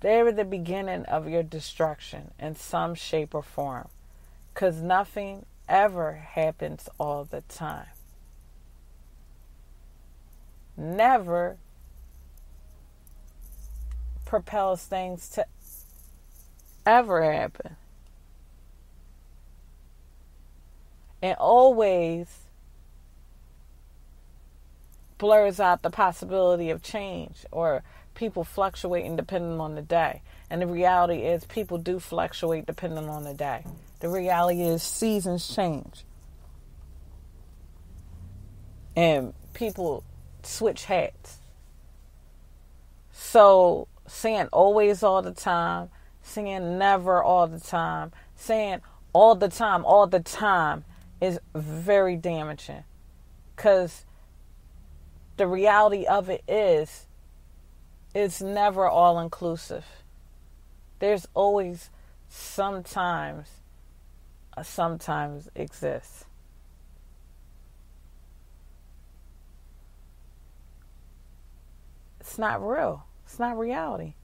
They're the beginning of your destruction in some shape or form. Because nothing ever happens all the time. Never propels things to ever happen. And always blurs out the possibility of change or people fluctuating depending on the day. And the reality is, people do fluctuate depending on the day. The reality is, seasons change. And people switch hats. So, saying always all the time, saying never all the time, saying all the time, all the time is very damaging. Because the reality of it is, it's never all inclusive. There's always sometimes, uh, sometimes exists. It's not real. It's not reality.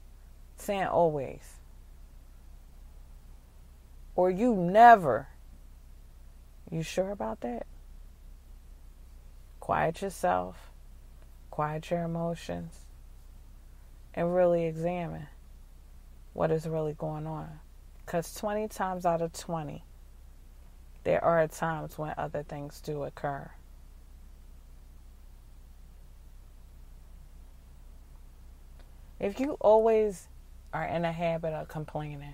saying always. Or you never. You sure about that? Quiet yourself quiet your emotions, and really examine what is really going on. Because 20 times out of 20, there are times when other things do occur. If you always are in a habit of complaining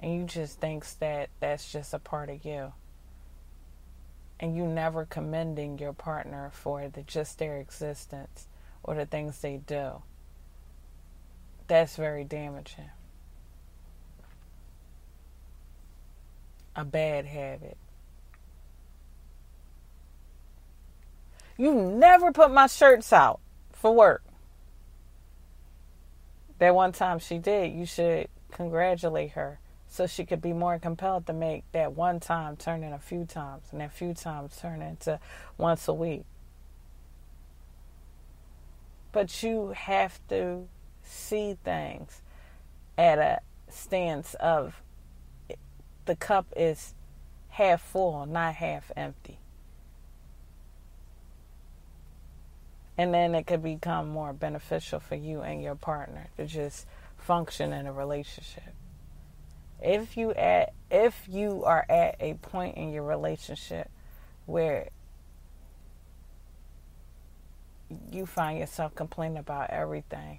and you just think that that's just a part of you, and you never commending your partner for the, just their existence or the things they do. That's very damaging. A bad habit. You never put my shirts out for work. That one time she did, you should congratulate her so she could be more compelled to make that one time turn in a few times and that few times turn into once a week. But you have to see things at a stance of the cup is half full, not half empty. And then it could become more beneficial for you and your partner to just function in a relationship if you at if you are at a point in your relationship where you find yourself complaining about everything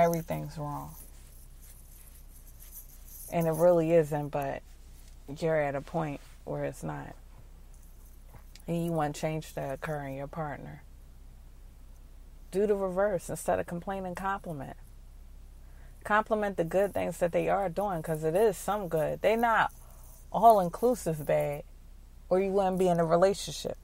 everything's wrong and it really isn't but you're at a point where it's not and you want change to occur in your partner do the reverse instead of complaining compliment compliment the good things that they are doing because it is some good. They're not all inclusive bad, or you wouldn't be in a relationship.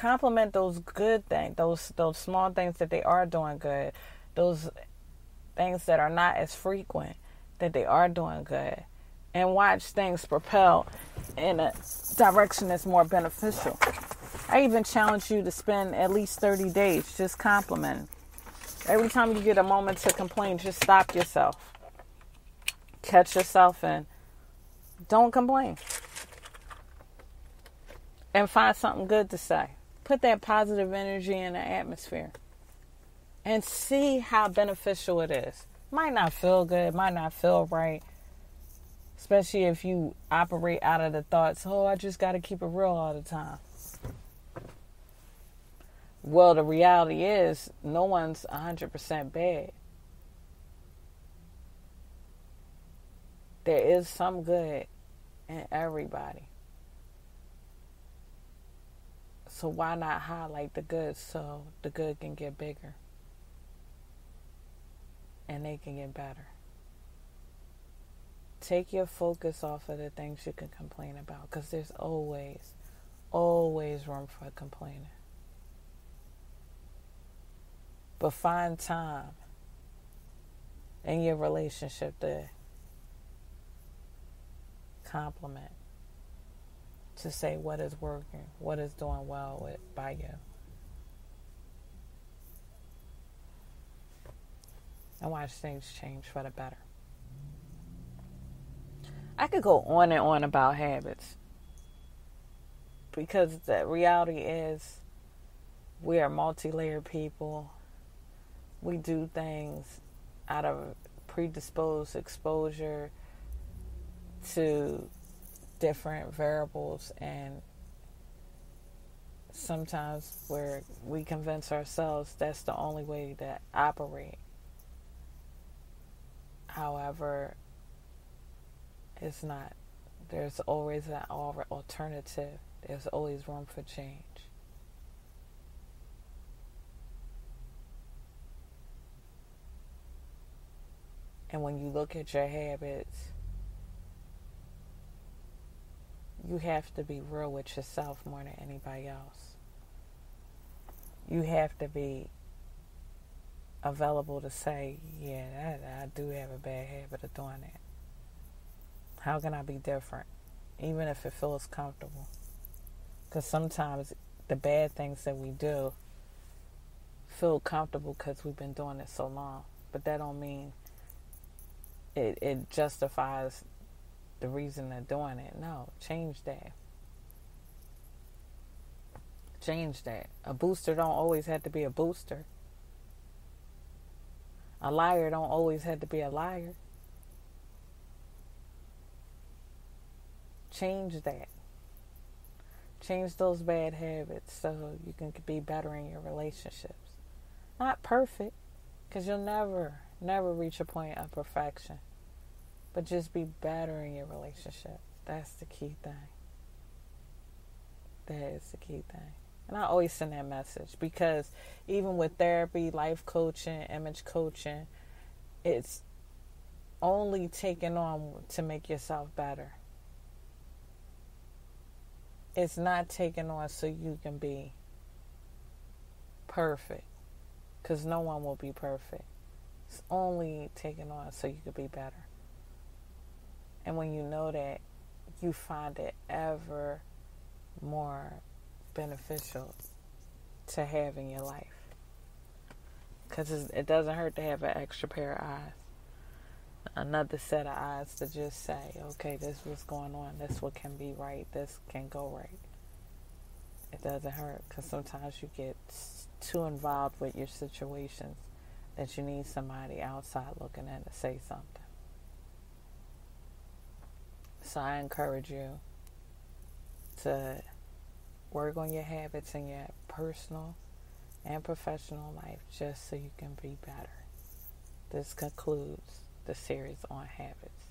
Compliment those good things, those those small things that they are doing good, those things that are not as frequent that they are doing good, and watch things propel in a direction that's more beneficial. I even challenge you to spend at least 30 days just complimenting Every time you get a moment to complain, just stop yourself. Catch yourself and don't complain. And find something good to say. Put that positive energy in the atmosphere. And see how beneficial it is. Might not feel good, might not feel right. Especially if you operate out of the thoughts, oh, I just got to keep it real all the time. Well, the reality is, no one's 100% bad. There is some good in everybody. So why not highlight the good so the good can get bigger and they can get better? Take your focus off of the things you can complain about because there's always, always room for complaining. But find time in your relationship to compliment, to say what is working, what is doing well with, by you. And watch things change for the better. I could go on and on about habits because the reality is we are multi-layered people. We do things out of predisposed exposure to different variables and sometimes where we convince ourselves that's the only way to operate. However, it's not. There's always an alternative. There's always room for change. And when you look at your habits, you have to be real with yourself more than anybody else. You have to be available to say, yeah, I, I do have a bad habit of doing that. How can I be different? Even if it feels comfortable. Because sometimes the bad things that we do feel comfortable because we've been doing it so long. But that don't mean it, it justifies the reason they're doing it. No, change that. Change that. A booster don't always have to be a booster. A liar don't always have to be a liar. Change that. Change those bad habits so you can be better in your relationships. Not perfect, because you'll never, never reach a point of perfection. But just be better in your relationship. That's the key thing. That is the key thing. And I always send that message because even with therapy, life coaching, image coaching, it's only taken on to make yourself better. It's not taken on so you can be perfect because no one will be perfect. It's only taken on so you can be better. And when you know that, you find it ever more beneficial to have in your life. Because it doesn't hurt to have an extra pair of eyes. Another set of eyes to just say, okay, this is what's going on. This what can be right. This can go right. It doesn't hurt because sometimes you get too involved with your situations that you need somebody outside looking in to say something. So I encourage you to work on your habits in your personal and professional life just so you can be better. This concludes the series on habits.